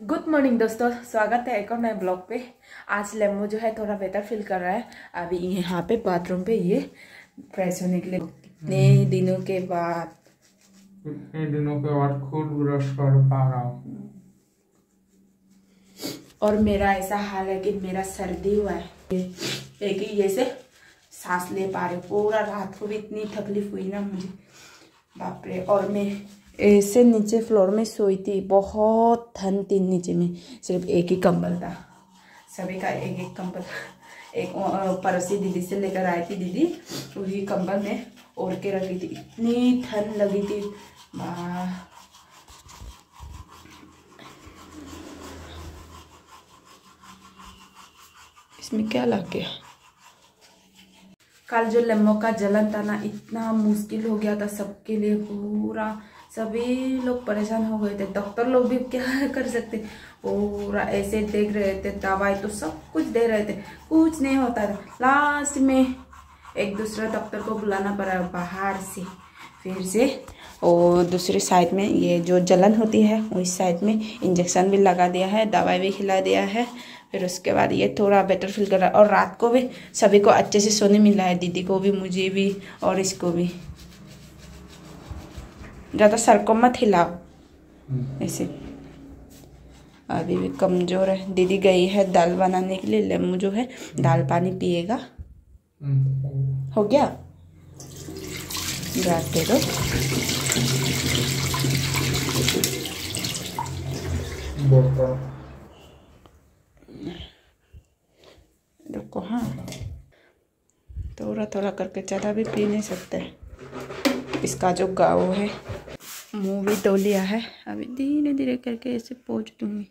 Good morning दोस्तों। स्वागत है एक और नए ब्लॉग पे। आज लेमो जो है थोड़ा बेटर फील कर रहा है। अभी यहाँ पे बाथरूम पे ये फ्रेश होने के लिए। कितने दिनों के बाद। कितने दिनों के बाद खुद ब्रश कर पा रहा हूँ। और मेरा ऐसा हाल है कि मेरा सर्दी हुआ है। एक ही जैसे सांस ले पा रहे पूरा रात को भी इतनी तकलीफ़ हुई ना मुझे। बाप रे और मैं ऐसे नीचे फ्लोर में सोई थी, बहुत ठंड थी नीचे में। सिर्फ़ एक ही कंबल था। सभी का एक एक कंबल। एक पड़ोसी दीदी से लेकर आई थी दीदी वही कंबल में ओढ़ के रखी थी। इतनी ठंड लगी थी। इसमें क्या लग गया? कल जो लम्बों का जलन था ना, इतना मुश्किल हो गया था सबके लिए, पूरा सभी लोग परेशान हो गए थे। डॉक्टर लोग भी क्या कर सकते? पूरा ऐसे देख रहे थे, दवाई तो सब कुछ दे रहे थे। कुछ नहीं होता था। लास्ट में एक दूसरा डॉक्टर को बुलाना पड़ा बाहर से। फिर से और दूसरी साइड में ये जो जलन होती है, उस साइड में इंजेक्शन भी लगा दिया है, दवाई भी खिला दिया है। फिर उसके बाद ये थोड़ा बेटर फील कर रहा है। और रात को भी सभी को अच्छे से सोने मिला है। दीदी को भी, मुझे भी और इसको भी। ज़्यादा सर को मत हिलाओ। हम्म। ऐसे। अभी भी कमज़ोर है। दीदी गई है दाल बनाने के लिए लेमू जो है दाल पानी पिएगा। हम्म। हो गया? गैस दे। दो रुको हाँ। थोड़ा थोड़ा करके ज़्यादा भी पी नहीं सकते। इसका जो गाँव है मुँह भी धो लिया है। अभी धीरे धीरे करके ऐसे पहुँच दूँगी।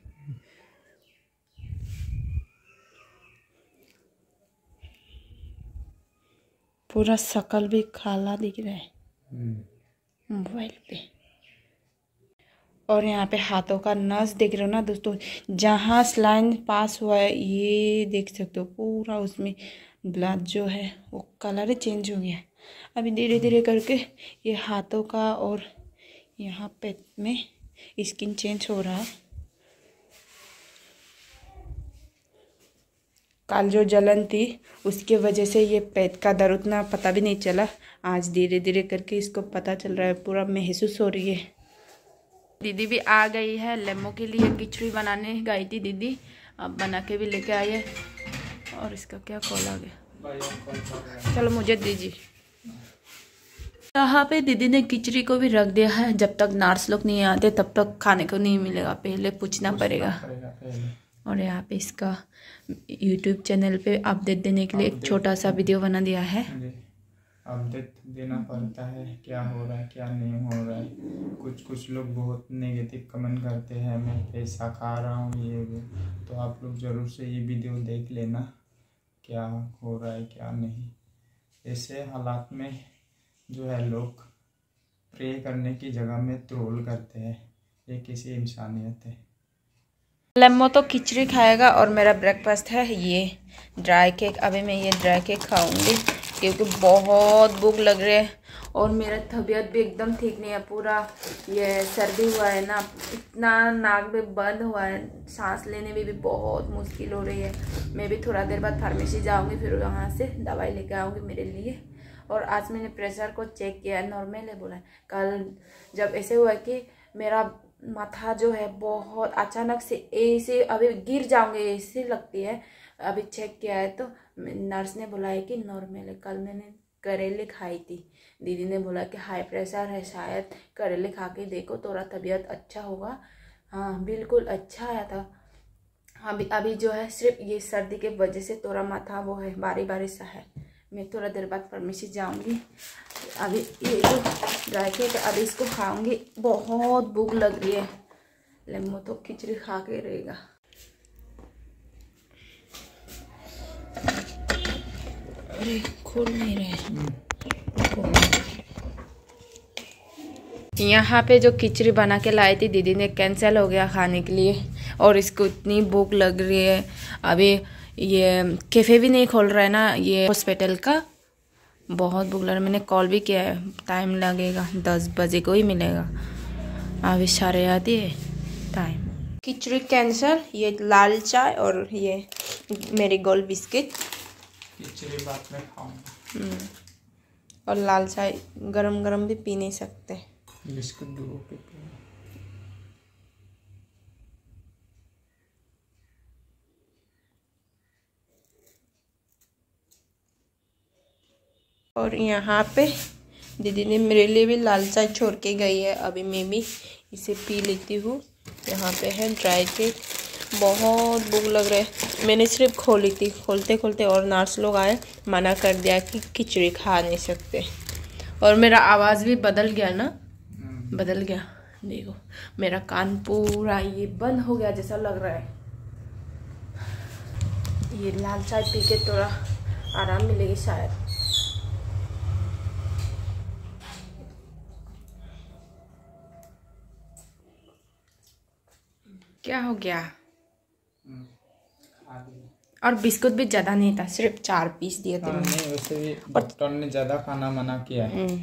पूरा शकल भी काला दिख रहा है। मोबाइल पे। और यहाँ पे हाथों का नस देख रहे हो ना दोस्तों। जहाँ स्लाइन पास हुआ है, ये देख सकते हो, पूरा उसमें ब्लड जो है, वो कलर चेंज हो गया। अभी धीरे धीरे करके ये हाथों का और यहाँ पे में स्किन चेंज हो रहा है। कल जो जलन थी, उसके वजह से ये पेट का दर्द उतना पता भी नहीं चला। आज धीरे धीरे करके इसको पता चल रहा है, पूरा महसूस हो रही है। दीदी भी आ गई है लेमो के लिए खिचड़ी बनाने। गई थी दीदी, अब बना के भी लेके आई है। और इसका क्या कॉल आ गया? चलो मुझे दीजिए। यहाँ पे दीदी ने खिचड़ी को भी रख दिया है। जब तक नर्स लोग नहीं आते तब तक खाने को नहीं मिलेगा। पहले पूछना पड़ेगा। और यहाँ पे इसका यूट्यूब चैनल पे अपडेट देने के लिए एक छोटा सा वीडियो बना दिया है। अपडेट देना पड़ता है क्या हो रहा है क्या नहीं हो रहा है। कुछ कुछ लोग बहुत नेगेटिव कमेंट करते हैं मैं पैसा खा रहा हूँ ये तो आप लोग ज़रूर से ये वीडियो देख लेना क्या हो रहा है क्या नहीं। ऐसे हालात में जो है लोग प्रे करने की जगह में ट्रोल करते हैं। ये किसी इंसानियत है। लेमो तो खिचड़ी खाएगा और मेरा ब्रेकफास्ट है ये। ड्राई केक अभी मैं ये ड्राई केक खाऊँगी क्योंकि बहुत भूख लग रही है और मेरा तबीयत भी एकदम ठीक नहीं है पूरा। ये सर्दी हुआ है ना, इतना नाक में बंद हुआ है। सांस लेने में भी बहुत मुश्किल हो रही है। मैं भी थोड़ा देर बाद फार्मेसी जाऊँगी, फिर वहाँ से दवाई लेकर आऊँगी मेरे लिए। और आज मैंने प्रेशर को चेक किया नॉर्मल है बोला कल जब ऐसे हुआ कि मेरा माथा जो है बहुत अचानक से ऐसे अभी गिर जाऊँगे, ऐसे लगती है। अभी चेक किया है तो नर्स ने बोला है कि नॉर्मल है। कल मैंने करेले खाई थी। दीदी ने बोला कि हाई प्रेशर है शायद। करेले खा के देखो थोड़ा तबीयत अच्छा होगा। हाँ बिल्कुल अच्छा आया था। अभी अभी जो है सिर्फ़ ये सर्दी के वजह से थोड़ा माथा वो है बारी बारी सा है। मैं थोड़ा देर बाद फार्मेसी जाऊँगी। अभी ये जो ड्राई केक अभी इसको खाऊँगी। बहुत भूख लग रही है। लेमो तो खिचड़ी खा के रहेगा। अरे, खोल नहीं रहे। यहाँ पे जो खिचड़ी बना के लाई थी, दीदी ने कैंसिल हो गया खाने के लिए। और इसको इतनी भूख लग रही है। अभी ये कैफ़े भी नहीं खोल रहा है ना ये हॉस्पिटल का। बहुत भूख लग रहा मैंने कॉल भी किया है। टाइम लगेगा दस बजे को ही मिलेगा। अभी सारे आती है टाइम खिचड़ी कैंसर ये लाल चाय और ये मेरी गोल बिस्किट। खिचड़ी बाद में खाऊँगा। और लाल चाय गरम गरम भी पी नहीं सकते। बिस्कुट डुबो के और यहाँ पे दीदी ने मेरे लिए भी लाल चाय छोड़ के गई है। अभी मैं भी इसे पी लेती हूँ। यहाँ पे है ड्राई केक बहुत भूख लग रहा है। मैंने सिर्फ़ खोली थी। खोलते खोलते और नर्स लोग आए। मना कर दिया कि खिचड़ी खा नहीं सकते। और मेरा आवाज़ भी बदल गया ना? हम्म, बदल गया। देखो मेरा कान पूरा ये बंद हो गया जैसा लग रहा है। ये लाल चाय पी के थोड़ा आराम मिलेगी शायद। क्या हो गया? हम्म, और बिस्कुट भी ज़्यादा नहीं था सिर्फ़ चार पीस दिए थे हाँ, नहीं वैसे भी डॉक्टर ने ज़्यादा खाना मना किया है। हम्म।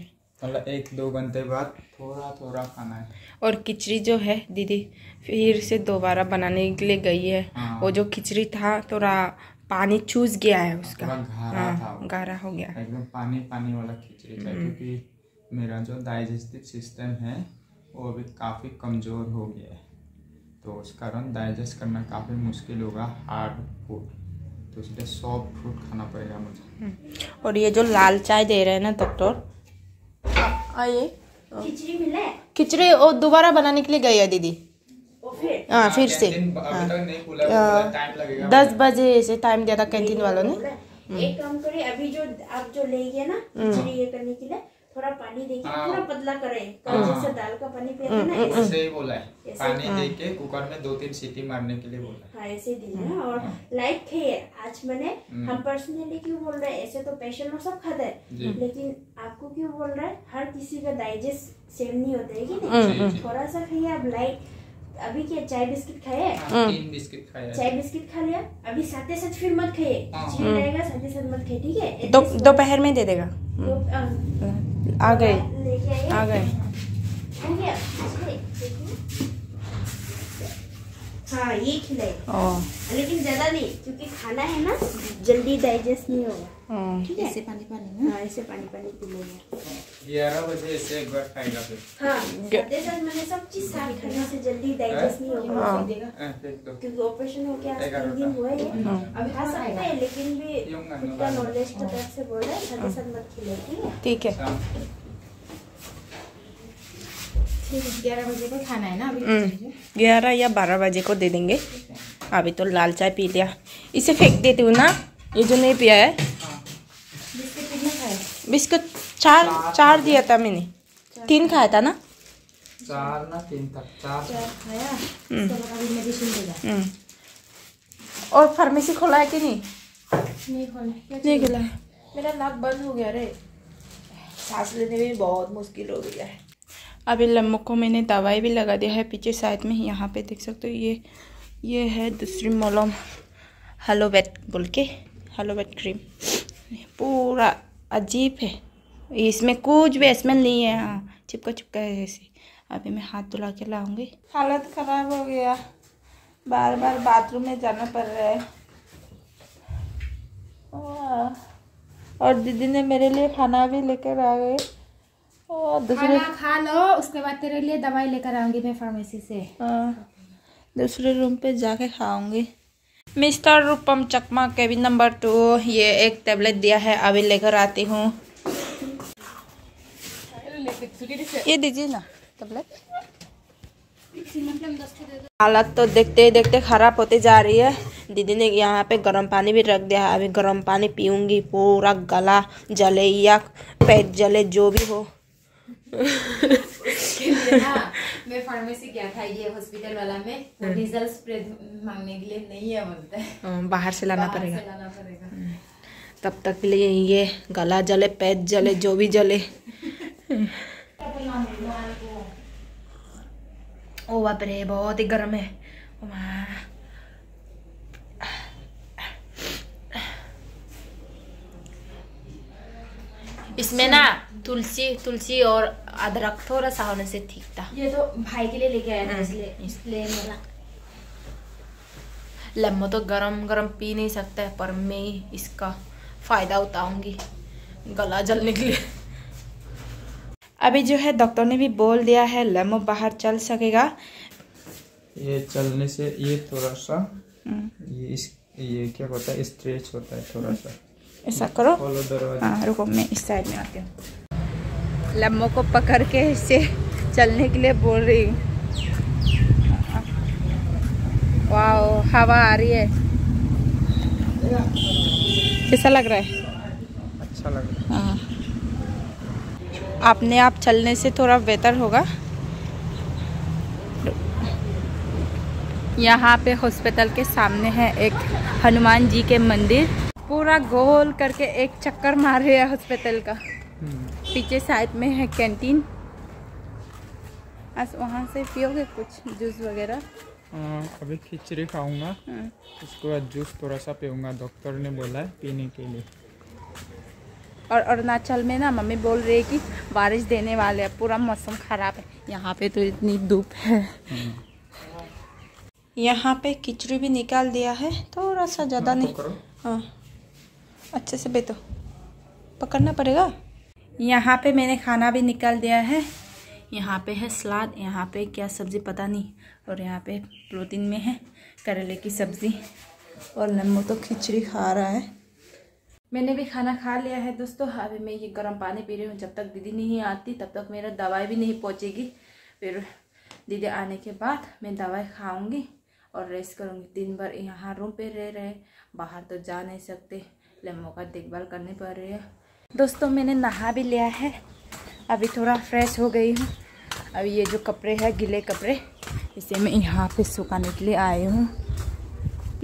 मतलब एक दो घंटे बाद थोड़ा थोड़ा खाना है। और खिचड़ी जो है दीदी फिर से दोबारा बनाने के लिए गई है। हाँ। वो जो खिचड़ी था थोड़ा पानी चूस गया है उसका। हाँ। गाढ़ा हो गया। एकदम पानी पानी वाला खिचड़ी था क्योंकि मेरा जो डाइजेस्टिव सिस्टम है वो अभी काफ़ी कमज़ोर हो गया है। तो उस कारण डाइजेस्ट करना काफ़ी मुश्किल होगा हार्ड फ़ूड तो इसलिए सॉफ्ट फ़ूड खाना पड़ेगा मुझे। और ये जो लाल चाय दे रहे हैं ना डॉक्टर आइए। खिचड़ी मिला? खिचड़ी वो दोबारा बनाने के लिए गई है दीदी। हाँ फिर से। है, हाँ। बोला टाइम लगेगा दस बजे से टाइम दिया था कैंटीन वालों ने। एक काम करिए अभी जो आप जो ले गए ना खिचड़ी ये करने के लिए थोड़ा पानी देके हाँ। पूरा पतला करे। कल जैसे दाल का पानी पिया था ना ऐसे ऐसे ही बोला है। पानी दे के कुकर में दो तीन सीटी मारने के लिए बोला है। हाँ ऐसे दिया और लाइट खाइए आज मैंने हम पर्सनली क्यों बोल रहे हैं? ऐसे तो पेशेंट लोग सब खाता हैं। है लेकिन आपको क्यों बोल रहे हैं? हर किसी का डाइजेस्ट सेम नहीं होता है कि नहीं? थोड़ा सा खाइए आप लाइट अभी क्या चाय बिस्किट खाए हाँ, तीन बिस्किट खाए चाय बिस्किट खा लिया। अभी साथ साथ फिर मत खाइए। हाँ। खिचड़ी रहेगा साथ मत खाइए ठीक है? दोपहर में दे देगा। आ गए। आ गए हो गया इसलिए, देखिए। हाँ ये खिलाए। लेकिन ज़्यादा नहीं क्योंकि खाना है ना जल्दी डाइजेस्ट नहीं होगा। ठीक है? ऐसे पानी पानी हाँ ऐसे पानी पानी पी ग्यारह बजे ऐसे एक बार खाएगा फिर। हाँ साथे मैंने सब चीज़ साथ खाने से जल्दी डाइजेस्ट नहीं होगा। हाँ, फिर दो क्योंकि ऑपरेशन हो गया तीन दिन हुआ है हाँ। अभी खा सकते हैं लेकिन भी यूँ करना खुद का वाला। नॉलेज की तरफ़ से बोल रहे हैं साथे मत खिलाए ठीक है। ग्यारह बजे को खाना है ना अभी? हम्म, ग्यारह या बारह बजे को दे देंगे। अभी तो लाल चाय पी लिया। इसे फेंक देती हूँ ना ये जो नहीं पिया है। बिस्किट कितने खाए? बिस्कुट चार चार दिया था मैंने। तीन खाया था ना? चार ना तीन तक चार चार खाया? उसके बाद अभी मेडिसिन देगा हम्म। और फार्मेसी खोला है कि नहीं? नहीं खोले। नहीं खोला मेरा नाक बंद हो गया रे। सांस लेने में भी बहुत मुश्किल हो गया है। अभी लम्बो को मैंने दवाई भी लगा दिया है, पीछे साइड में यहाँ पे देख सकते हो, ये ये है दूसरी मोलम हलोवेट बोल के हलोवेट क्रीम पूरा अजीब है। इसमें कुछ भी स्मेल नहीं है हाँ चिपका चिपका है ऐसे। अभी मैं हाथ धुला के लाऊँगी। हालत खराब हो गया। बार बार बाथरूम में जाना पड़ रहा है। और दीदी ने मेरे लिए खाना भी लेकर आ गए। दूसरे खाना खा लो उसके बाद तेरे लिए दवाई लेकर आऊँगी मैं फार्मेसी से। हाँ, दूसरे रूम पे जाके खाऊँगी। Mister Rupam Chakma cabin number two ये एक टेबलेट दिया है अभी लेकर आती हूँ। ये दीजिए ना टेबलेट हालत तो देखते ही देखते खराब होते जा रही है। दीदी ने यहाँ पे गर्म पानी भी रख दिया है अभी गर्म पानी पीऊँगी पूरा गला जले या पेट जले जो भी हो। मैं फार्मेसी गया था ये हॉस्पिटल वाला में डीजल स्प्रे मांगने के लिए नहीं है बोलते। हैं बाहर से लाना पड़ेगा। लाना पड़ेगा। तब तक के लिए ये गला जले पेट जले जो भी जले। ओ बाप रे बहुत ही गर्म है। इसमें ना तुलसी तुलसी और अदरक थोड़ा सा होने से ठीक था। ये तो भाई के लिए लेके आया था इसलिए इसलिए मेरा लेमो तो गरम गरम पी नहीं सकता है पर मैं इसका फ़ायदा उठाऊँगी गला जलने के लिए। अभी जो है डॉक्टर ने भी बोल दिया है लेमो बाहर चल सकेगा। ये चलने से ये थोड़ा सा हम्म। ये इस ये क्या होता है स्ट्रेच होता है थोड़ा सा। ऐसा करो। दरवाज़ा। हाँ रुको मैं इस साइड में आती हूँ। लम्बो को पकड़ के इसे चलने के लिए बोल रही हूँ। वाह हवा आ रही है। कैसा लग रहा है? अच्छा लग रहा हाँ। अपने आप चलने से थोड़ा बेहतर होगा। यहाँ पे हॉस्पिटल के सामने है एक हनुमान जी के मंदिर। पूरा गोल करके एक चक्कर मार रहे हैं हॉस्पिटल का। है पीछे साइड में है कैंटीन। आज वहाँ से पियोगे कुछ जूस वगैरह? हाँ, अभी खिचड़ी खाऊँगा। हाँ। उसके बाद जूस थोड़ा सा पीऊँगा डॉक्टर ने बोला है पीने के लिए। और अरुणाचल में ना मम्मी बोल रही है कि बारिश देने वाले है पूरा मौसम खराब है। यहाँ पे तो इतनी धूप है। यहाँ पे खिचड़ी भी निकाल दिया है थोड़ा सा ज़्यादा नहीं। हाँ। अच्छे से बेतो। पकड़ना पड़ेगा? यहाँ पे मैंने खाना भी निकाल दिया है। यहाँ पे है सलाद, यहाँ पे क्या सब्ज़ी पता नहीं। और यहाँ पे प्रोटीन में है, करेले की सब्ज़ी। और नमो तो खिचड़ी खा रहा है। मैंने भी खाना खा लिया है दोस्तों। अभी मैं ये गर्म पानी पी रही हूँ। जब तक दीदी नहीं आती, तब तक मेरा दवाई भी नहीं पहुँचेगी। फिर दीदी आने के बाद मैं दवाई खाऊँगी और रेस्ट करूँगी। दिन भर यहाँ रूम पे रह रहे बाहर तो जा नहीं सकते। लेमो का देखभाल करनी पड़ रही है। दोस्तों, मैंने नहा भी लिया है। अभी थोड़ा फ्रेश हो गई हूँ। अभी ये जो कपड़े हैं, गीले कपड़े, इसे मैं यहाँ पे सुखाने के लिए आई हूँ।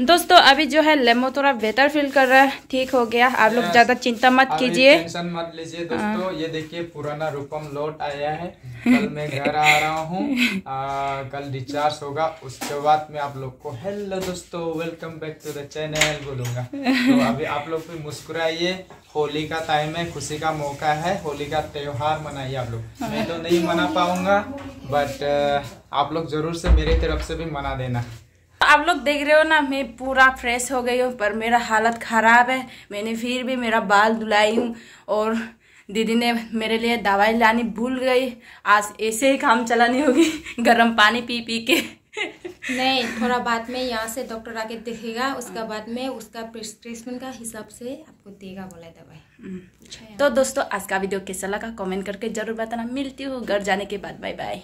दोस्तों अभी जो है लेमो थोड़ा बेहतर फील कर रहा है। ठीक हो गया। आप लोग ज़्यादा चिंता मत कीजिए। टेंशन मत लीजिए दोस्तों। ये देखिए पुराना रूपम लौट आया है। कल मैं घर आ रहा हूँ। कल रिचार्ज होगा। उसके बाद मैं आप लोग को हेलो दोस्तों welcome back to the channel बोलूँगा। तो अभी आप लोग भी मुस्कुराइए। होली का टाइम है खुशी का मौका है। होली का त्योहार मनाइए आप लोग। मैं तो नहीं मना पाऊँगा बट आप लोग ज़रूर से मेरी तरफ़ से भी मना देना। आप लोग देख रहे हो ना मैं पूरा फ्रेश हो गई हूँ पर मेरा हालत ख़राब है। मैंने फिर भी मेरा बाल धुलाई हूँ और दीदी ने मेरे लिए दवाई लानी भूल गई। आज ऐसे ही काम चलानी होगी गर्म पानी पी पी के। नहीं थोड़ा बाद में यहाँ से डॉक्टर आके देखेगा उसका बाद में उसका प्रिस्क्रिप्शन का हिसाब से आपको देगा बोला है दवाई। तो दोस्तों आज का वीडियो कैसा लगा? कमेंट करके ज़रूर बताना। मिलती हूँ घर जाने के बाद। Bye bye